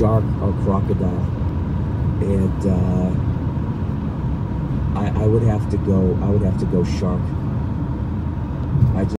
shark or crocodile, and uh, I, I would have to go. I would have to go shark.